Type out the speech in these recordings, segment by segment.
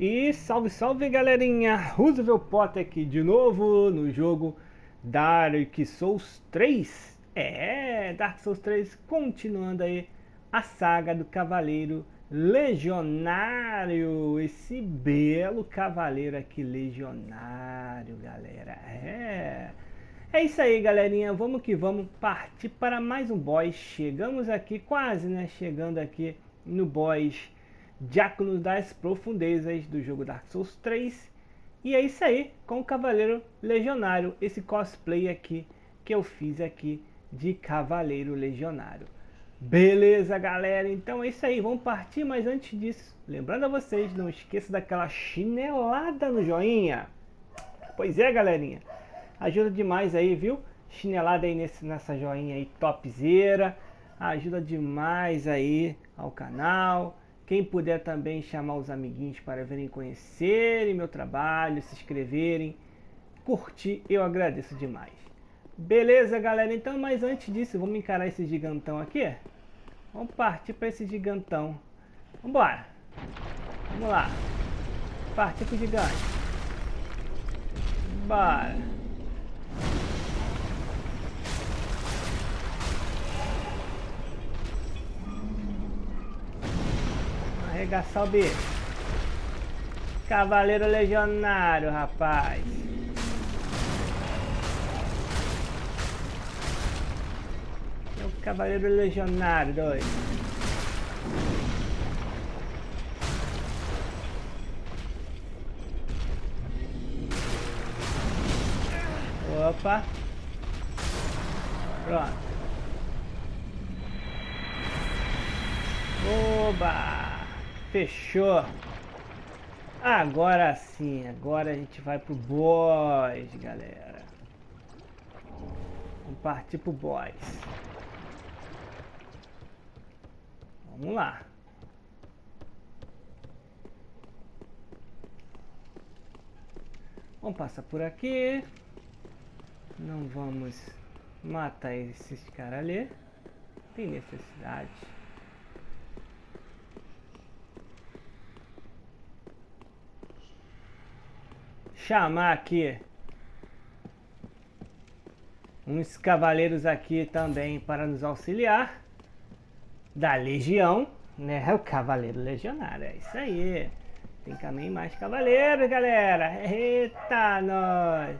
E salve, salve galerinha! Roosevelt Potter aqui de novo no jogo Dark Souls 3. É, Dark Souls 3 continuando aí a saga do Cavaleiro Legionário. Esse belo cavaleiro aqui, Legionário, galera. É. É isso aí, galerinha. Vamos que vamos partir para mais um boss. Chegamos aqui, quase, né? Chegando aqui no boss Diáconos das Profundezas do jogo Dark Souls 3. E é isso aí, com o Cavaleiro Legionário, esse cosplay aqui que eu fiz aqui de Cavaleiro Legionário. Beleza, galera? Então é isso aí, vamos partir, mas antes disso, lembrando a vocês, não esqueça daquela chinelada no joinha. Pois é, galerinha, ajuda demais aí, viu? Chinelada aí nesse, nessa joinha aí, topzera, ajuda demais aí ao canal quem puder também chamar os amiguinhos para virem conhecerem meu trabalho, se inscreverem, curtir, eu agradeço demais. Beleza, galera? Então, mas antes disso, vamos encarar esse gigantão aqui? Vamos partir para esse gigantão. Vambora! Vamos lá. Partir pro gigante. Bora! Arregaçar o bicho. Cavaleiro Legionário, rapaz. É o Cavaleiro Legionário, dois. Opa. Pronto. Oba! Fechou. Agora sim, agora a gente vai pro boss, galera. Vamos partir pro boss. Vamos lá. Vamos passar por aqui. Não vamos matar esses caras ali. Tem necessidade. Chamar aqui uns cavaleiros aqui também para nos auxiliar da legião, né? O cavaleiro legionário, é isso aí. Tem também mais cavaleiros, galera. Eita, nós!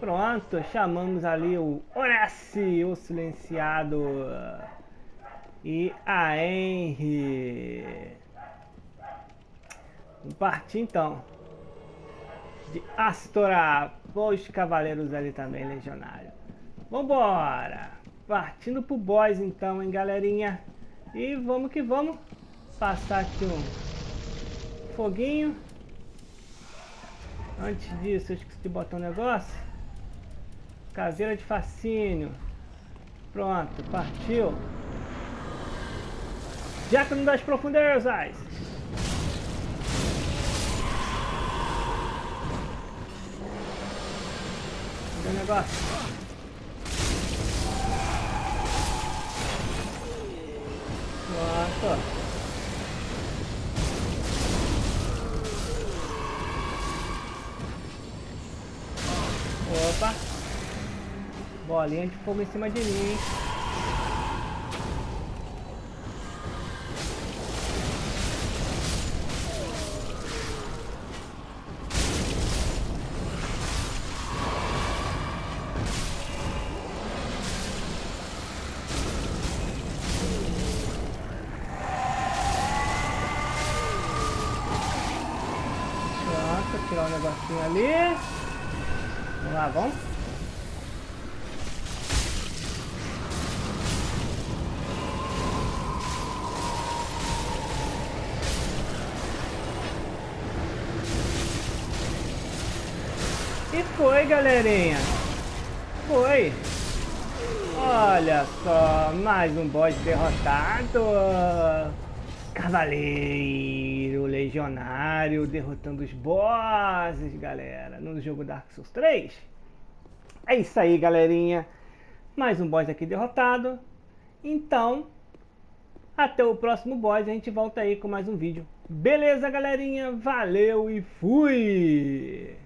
Pronto, chamamos ali o Horace, o silenciado. E a Henry. Vamos partir então de Astora. Os cavaleiros ali também, legionário. Vambora! Partindo pro boss então, hein, galerinha? E vamos que vamos. Passar aqui um foguinho. Antes disso, eu esqueci de botar um negócio. Caseira de fascínio. Pronto, partiu. Diácono das profundezas. Negócio. Pronto. Opa. Bolinha de fogo em cima de mim. tirar um negocinho ali. Vamos lá, vamos. E foi, galerinha. Foi. Olha só, mais um boss derrotado. Cavaleiro Legionário derrotando os bosses, galera, no jogo Dark Souls 3. É isso aí, galerinha. Mais um boss aqui derrotado. Então, até o próximo boss. A gente volta aí com mais um vídeo Beleza, galerinha? Valeu e fui!